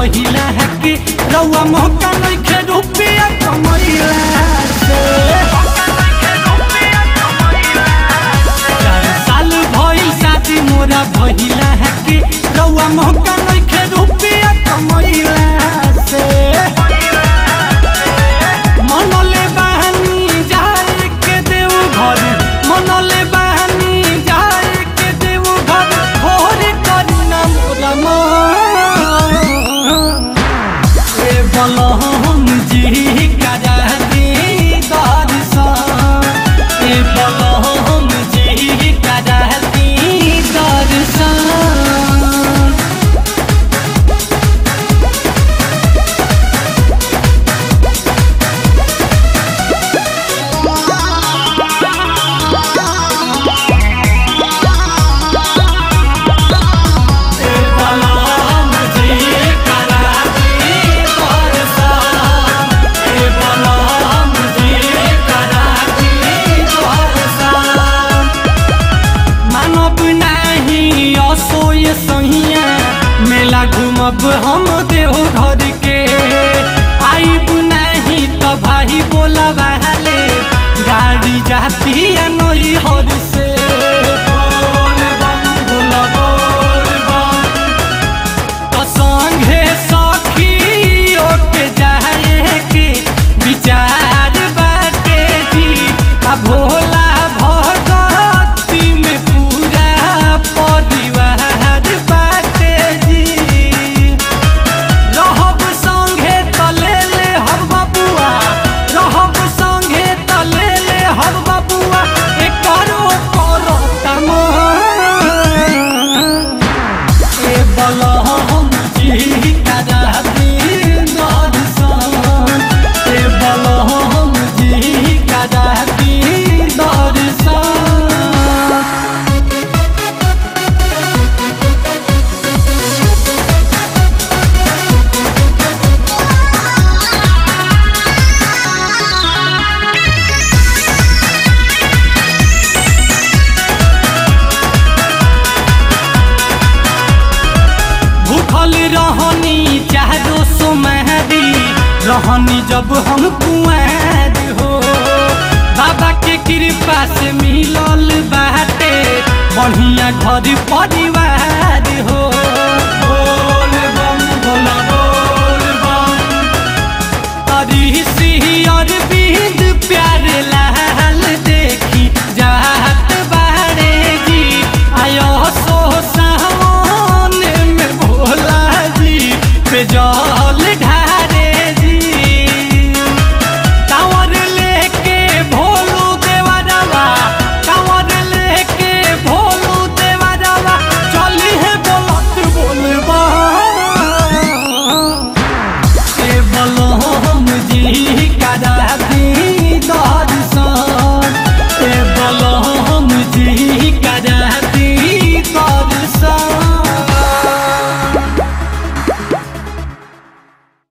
महिला है कि रउआ रुपया से। चार साल भइल शादी मोरा भइला है कि रउआ मोहका घूमब हम देवघर के आई नहीं तो भाई बोला गाड़ी जाती है कहानी जब हम कुआर हो। बाबा के कृपा से मिलल बाटे, बढ़िया घर परिवार हो। अरे बिंद प्यार ला दिल ही